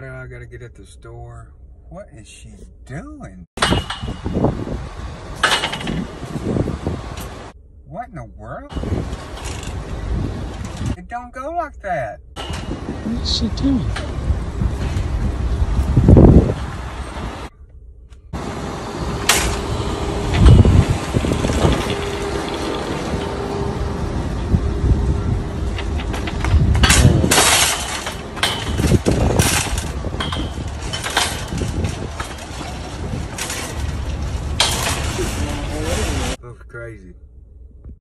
Why I gotta get at the store? What is she doing? What in the world? It don't go like that. What is she doing? That was crazy.